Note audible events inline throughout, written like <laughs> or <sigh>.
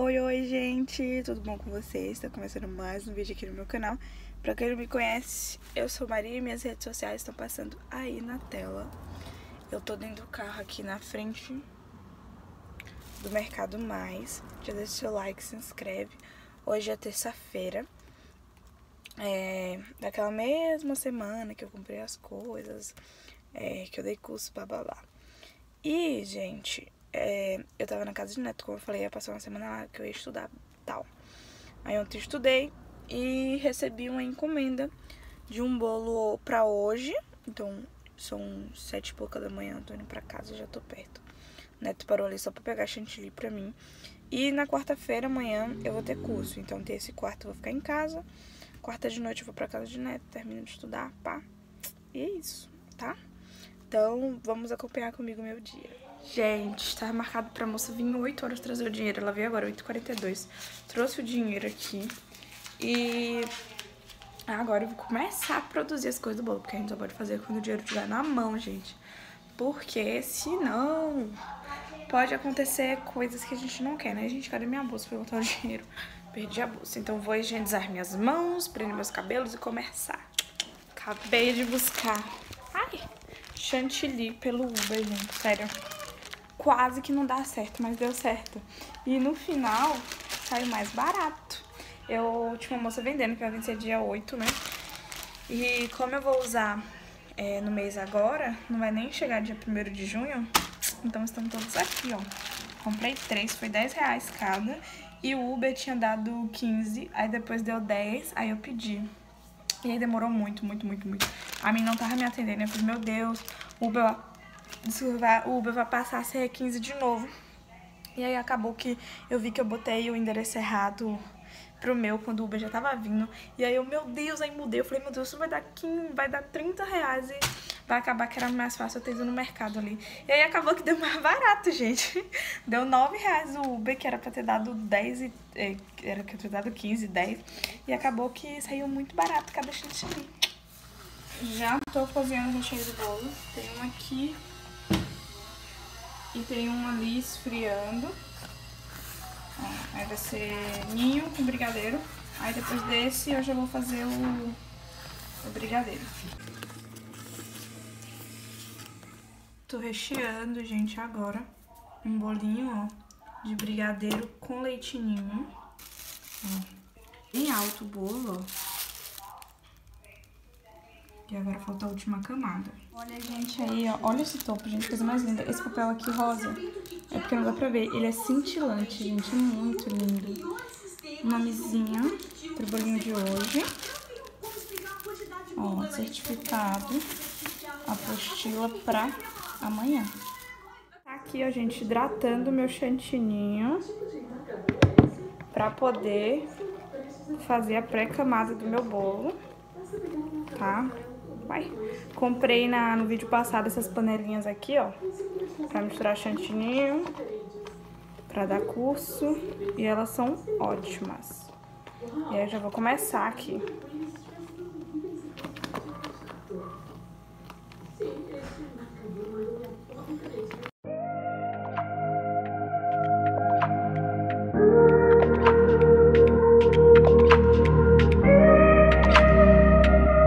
Oi, oi, gente! Tudo bom com vocês? Está começando mais um vídeo aqui no meu canal. Pra quem não me conhece, eu sou Maria e minhas redes sociais estão passando aí na tela. Eu tô dentro do carro aqui na frente do Mercado Mais. Já deixa seu like, se inscreve. Hoje é terça-feira. É, daquela mesma semana que eu comprei as coisas, é, que eu dei curso, blá. E, gente, é, eu tava na casa de neto, como eu falei, ia passar uma semana lá que eu ia estudar tal. Aí ontem estudei e recebi uma encomenda de um bolo pra hoje. Então, são sete e pouca da manhã, tô indo pra casa, já tô perto. Neto parou ali só pra pegar chantilly pra mim. E na quarta-feira, amanhã, eu vou ter curso. Então, ter esse quarto eu vou ficar em casa. Quarta de noite eu vou pra casa de neto, termino de estudar, pá. E é isso, tá? Então, vamos acompanhar comigo meu dia. Gente, tá marcado pra moça vir 8 horas trazer o dinheiro. Ela veio agora, 8h42. Trouxe o dinheiro aqui. E agora eu vou começar a produzir as coisas do bolo. Porque a gente só pode fazer quando o dinheiro estiver na mão, gente. Porque senão pode acontecer coisas que a gente não quer, né? Gente, cadê minha bolsa pra botar o dinheiro? Perdi a bolsa. Então vou higienizar minhas mãos, prender meus cabelos e começar. Acabei de buscar. Ai! Chantilly pelo Uber, gente. Sério quase que não dá certo, mas deu certo. E no final, saiu mais barato. Eu tinha uma moça vendendo, que vai vencer dia 8, né? E como eu vou usar é, no mês agora, não vai nem chegar dia 1 de junho, então estão todos aqui, ó. Comprei três, foi 10 reais cada. E o Uber tinha dado 15, aí depois deu 10, aí eu pedi. E aí demorou muito, muito, muito, muito. A mim não tava me atendendo, eu falei, meu Deus, o Uber o Uber vai passar a ser 15 de novo. E aí acabou que eu vi que eu botei o endereço errado pro meu quando o Uber já tava vindo. E aí eu, meu Deus, aí mudei. Eu falei, meu Deus, isso vai dar 15, vai dar 30 reais e vai acabar que era mais fácil eu ter ido no mercado ali. E aí acabou que deu mais <laughs> barato, gente. Deu 9 reais o Uber, que era pra ter dado 10 e... É, era que eu ter dado 15, 10. E acabou que saiu muito barato cada chantilly. Já tô fazendo o recheio do bolo. Tem um aqui e tem um ali esfriando. Ó, aí vai ser ninho com brigadeiro. Aí depois desse eu já vou fazer o, o brigadeiro. Tô recheando, gente, agora um bolinho, ó, de brigadeiro com leitinho. Ó. Bem alto o bolo, ó. E agora falta a última camada. Olha, gente, aí, ó. Olha esse topo, gente. Coisa mais linda. Esse papel aqui rosa. É porque não dá pra ver. Ele é cintilante, gente. Muito lindo. Nomezinho pro bolinho de hoje. Ó, certificado. Apostila pra amanhã. Tá aqui, ó, gente, hidratando meu chantininho. Pra poder fazer a pré-camada do meu bolo. Tá? Vai. Comprei na, no vídeo passado essas panelinhas aqui, ó. Pra misturar chantininho. Pra dar curso. E elas são ótimas. E aí eu já vou começar aqui.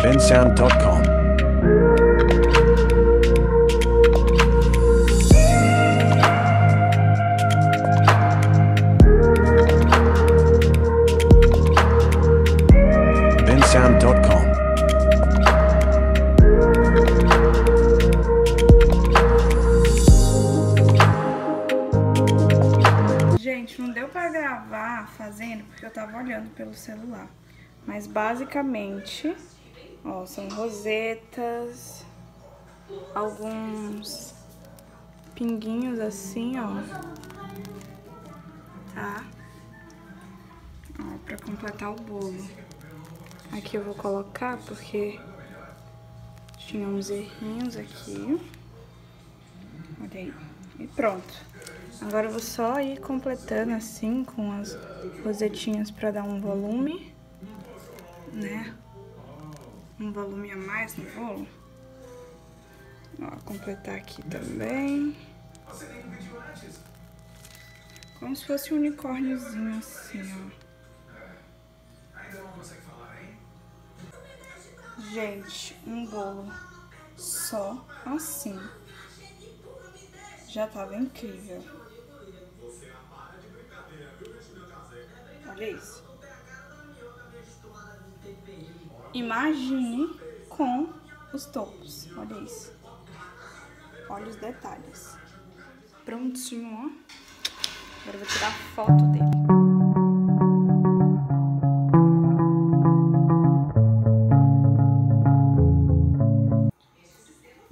bensound.com Mas basicamente Ó, são rosetas, alguns pinguinhos assim, ó. Tá? Ó, pra completar o bolo. Aqui eu vou colocar porque tinha uns errinhos aqui. Olha aí. E pronto. Agora eu vou só ir completando assim com as rosetinhas pra dar um volume, né? um volume a mais no bolo. Ó, completar aqui também. Como se fosse um unicórniozinho assim, ó. Gente, um bolo só assim. Já tava incrível. Olha isso. Imagine com os topos. Olha isso. Olha os detalhes. Prontinho, ó. Agora eu vou tirar foto dele.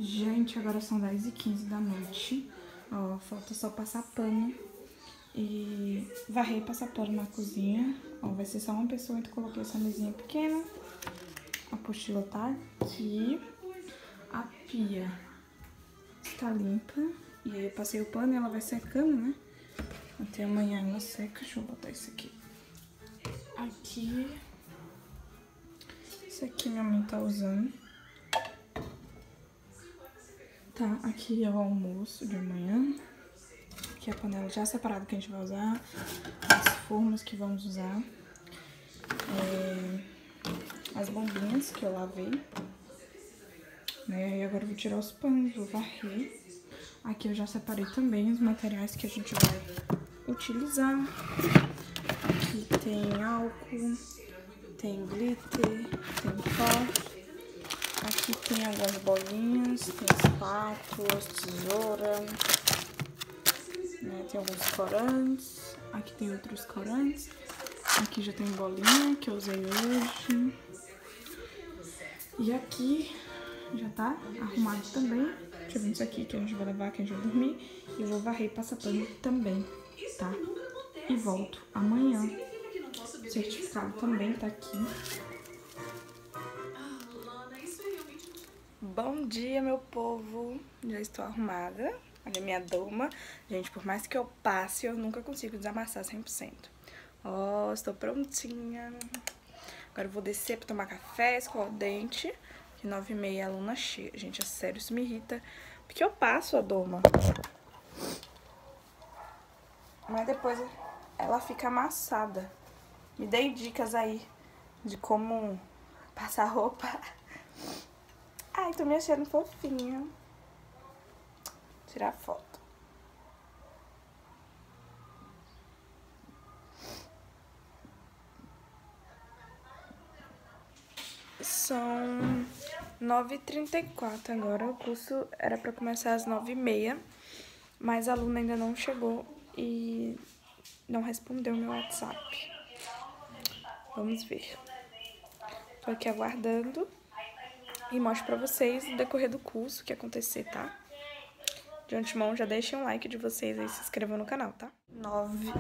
Gente, agora são 10 e 15 da noite. Ó, falta só passar pano e varrer passar pano na cozinha. Ó, vai ser só uma pessoa, então coloquei essa mesinha pequena. A apostila tá aqui. A pia está limpa. E aí eu passei o pano e ela vai secando, né? Até amanhã ela seca. Deixa eu botar isso aqui. Aqui. Isso aqui minha mãe tá usando. Tá, aqui é o almoço de amanhã. Aqui é a panela já separada que a gente vai usar. As formas que vamos usar. É, as bombinhas que eu lavei. Né? E agora eu vou tirar os panos, vou varrer. Aqui eu já separei também os materiais que a gente vai utilizar. Aqui tem álcool, tem glitter, tem pó. Aqui tem algumas bolinhas, tem espátulas, tesoura, né, tem alguns corantes, aqui tem outros corantes, aqui já tem bolinha que eu usei hoje, e aqui já tá arrumado também, ver isso aqui que a gente vai levar, que a gente vai dormir, e eu vou varrer e passar pano também, tá? E volto amanhã, o certificado também tá aqui. Bom dia, meu povo! Já estou arrumada. Olha a minha doma. Gente, por mais que eu passe, eu nunca consigo desamassar 100%. Ó, oh, estou prontinha. Agora eu vou descer pra tomar café, escovar o dente. Que 9 e meia a luna chega. Gente, é sério, isso me irrita. Porque eu passo a doma. Mas depois ela fica amassada. Me dê dicas aí de como passar roupa Ai, tô me achando fofinha. Tirar foto. São 9h34 agora. O curso era pra começar às 9h30, mas a aluna ainda não chegou e não respondeu meu WhatsApp. Vamos ver. Tô aqui aguardando e mostro pra vocês no decorrer do curso o que acontecer, tá? De antemão, já deixem um like de vocês aí, se inscrevam no canal, tá? 9,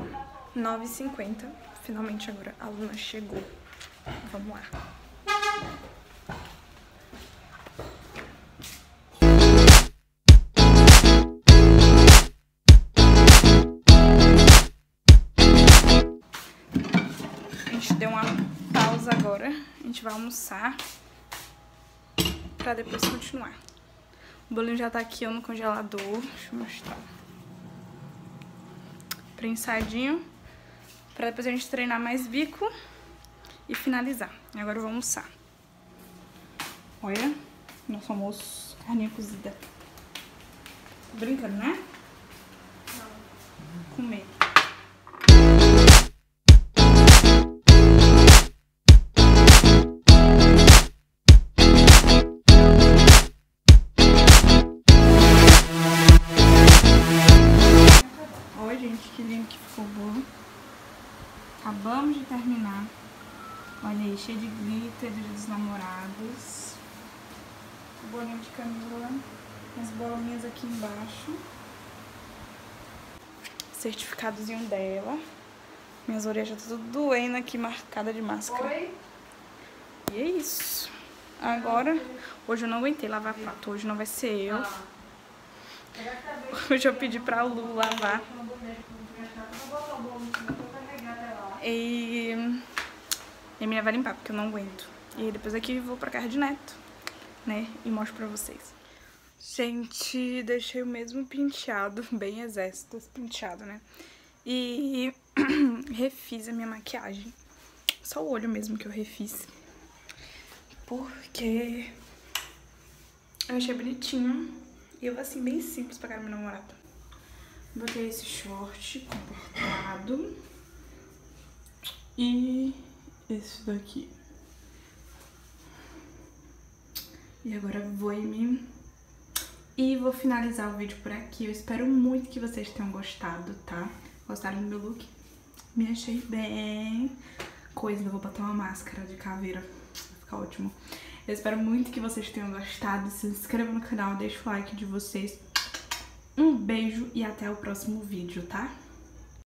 9h50, finalmente agora a aluna chegou. Vamos lá. Deu uma pausa agora, a gente vai almoçar pra depois continuar. O bolinho já tá aqui ó, no congelador. Deixa eu mostrar. Prensadinho. Pra depois a gente treinar mais bico e finalizar. E agora eu vou almoçar. Olha, nosso almoço, carninha cozida. Tá brincando, né? Não. Comer. Aí, cheio de glitter dos namorados. Bolinho de Camila. As bolinhas aqui embaixo. Certificadozinho dela. Minhas orelhas já tudo doendo aqui, marcada de máscara. Oi? E é isso. Agora, hoje eu não aguentei lavar prato. Hoje não vai ser eu. Ah. Hoje eu pedi pra Lu lavar. E, minha vai limpar, porque eu não aguento. E depois aqui vou pra casa de neto, né? E mostro pra vocês. Gente, deixei o mesmo penteado, <laughs> bem exército esse penteado, né? E <clears throat> refiz a minha maquiagem. Só o olho mesmo que eu refiz. Porque eu achei bonitinho. E eu assim, bem simples pra cara meu namorado. Botei esse short comportado. E esse daqui. E agora vou mim. E vou finalizar o vídeo por aqui. Eu espero muito que vocês tenham gostado, tá? Gostaram do meu look? Me achei bem coisa. Eu vou botar uma máscara de caveira. Vai ficar ótimo. Eu espero muito que vocês tenham gostado. Se inscrevam no canal, deixa o like de vocês. Um beijo e até o próximo vídeo, tá?